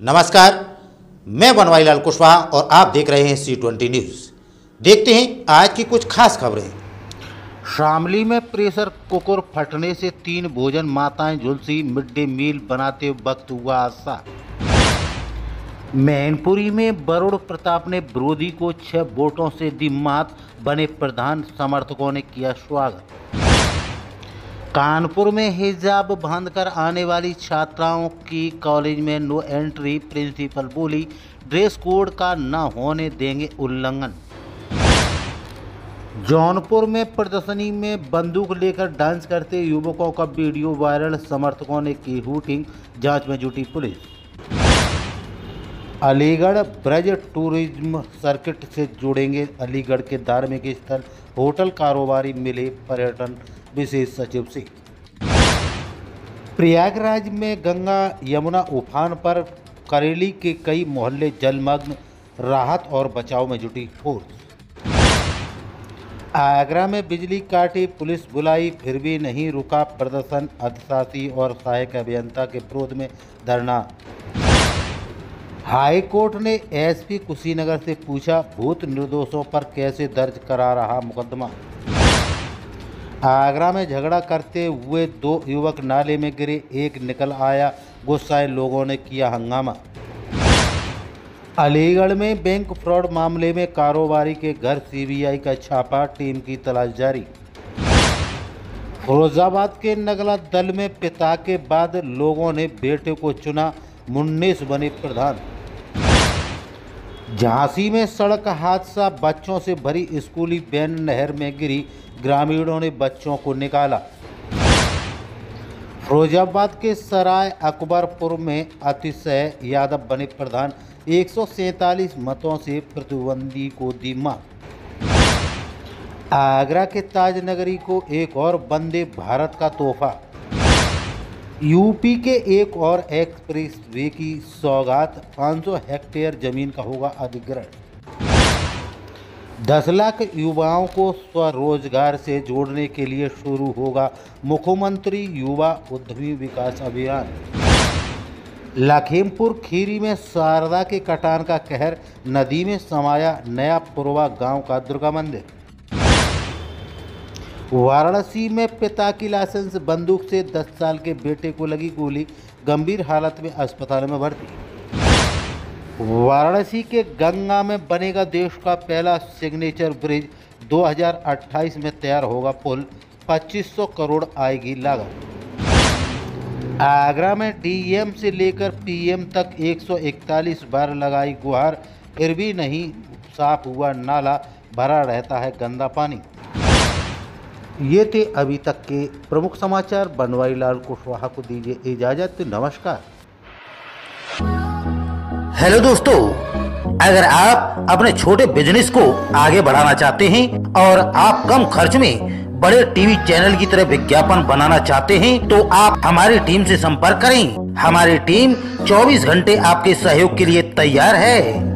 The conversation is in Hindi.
नमस्कार, मैं बनवारीलाल कुशवाहा और आप देख रहे हैं सी ट्वेंटी न्यूज़। देखते हैं आज की कुछ खास खबरें। शामली में प्रेशर कुकर फटने से तीन भोजन माताएँ झुलसी मिड डे मील बनाते वक्त हुआ हादसा मैनपुरी में बरुण प्रताप ने विरोधी को छह वोटों से दी मात, बने प्रधान समर्थकों ने किया स्वागत। कानपुर में हिजाब बाँध कर आने वाली छात्राओं की कॉलेज में नो एंट्री, प्रिंसिपल बोली, ड्रेस कोड का न होने देंगे उल्लंघन। जौनपुर में प्रदर्शनी में बंदूक लेकर डांस करते युवकों का वीडियो वायरल, समर्थकों ने की हूटिंग, जाँच में जुटी police. Aligarh Braj tourism circuit से जुड़ेंगे। अलीगढ़ के धार्मिक स्थल, होटल कारोबारी मिले पर्यटन विशेष सचिव से। प्रयागराज में गंगा यमुना उफान पर करेली के कई मोहल्ले जलमग्न, राहत और बचाव में जुटी फोर्स। आगरा में बिजली काटी पुलिस बुलाई, फिर भी नहीं रुका प्रदर्शन, अधिशासी और सहायक अभियंता के विरोध में धरना। हाई कोर्ट ने एसपी कुशीनगर से पूछा, भूत निर्दोषों पर कैसे दर्ज करा रहा मुकदमा? आगरा में झगड़ा करते हुए दो युवक नाले में गिरे, एक निकल आया, गुस्साए लोगों ने किया हंगामा। अलीगढ़ में बैंक फ्रॉड मामले में कारोबारी के घर सीबीआई का छापा, टीम की तलाश जारी। फिरोजाबाद के नगला दल में पिता के बाद लोगों ने बेटे को चुना, मुन्नीस बने प्रधान। झांसी में सड़क हादसा बच्चों से भरी स्कूली वैन नहर में गिरी ग्रामीणों ने बच्चों को निकाला। फिरोजाबाद के सराय अकबरपुर में अतिशय यादव बने प्रधान, एक मतों से प्रतिद्वंदी को दी माँ आगरा के ताजनगरी को एक और वंदे भारत का तोहफा। यूपी के एक और एक्सप्रेस वे की सौगात 500 हेक्टेयर ज़मीन का होगा अधिग्रहण। दस लाख युवाओं को स्वरोजगार से जोड़ने के लिए शुरू होगा मुख्यमंत्री युवा उद्यमी विकास अभियान। लखीमपुर खीरी में शारदा के कटान का कहर, नदी में समाया नया पुरवा गाँव का दुर्गा मंदिर। वाराणसी में पिता की लाइसेंस, बंदूक से 10 साल के बेटे को लगी गोली, गंभीर हालत में अस्पताल में भर्ती। वाराणसी के गंगा में बनेगा देश का पहला सिग्नेचर ब्रिज 2028 में तैयार होगा पुल 2500 करोड़ आएगी लागत। आगरा में डीएम से लेकर पीएम तक 141 बार लगाई गुहार, फिर भी नहीं, साफ़ हुआ नाला, भरा रहता है गंदा पानी। ये थे अभी तक के प्रमुख समाचार। बनवारी लाल कुशवाहा को दीजिए इजाज़त, नमस्कार। हेलो दोस्तों, अगर आप अपने छोटे बिज़नेस को आगे बढ़ाना चाहते हैं और आप कम खर्च में बड़े टीवी चैनल की तरह विज्ञापन बनाना चाहते हैं तो आप हमारी टीम से संपर्क करें। हमारी टीम 24 घंटे आपके सहयोग के लिए तैयार है।